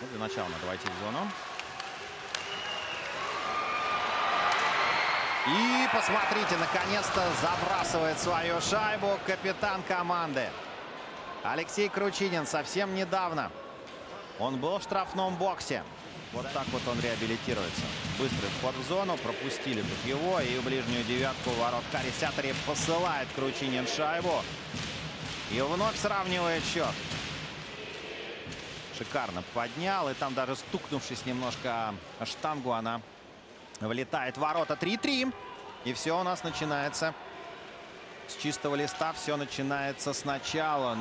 Ну, для начала надо войти в зону. И посмотрите, наконец-то забрасывает свою шайбу капитан команды. Алексей Кручинин совсем недавно. Он был в штрафном боксе. Вот так вот он реабилитируется. Быстрый вход в зону. Пропустили тут его. И в ближнюю девятку ворот Хари Сятари посылает Кручинин шайбу. И вновь сравнивает счет. Шикарно поднял. И там даже стукнувшись немножко штангу, она влетает в ворота 3-3. И все у нас начинается с чистого листа. Все начинается сначала.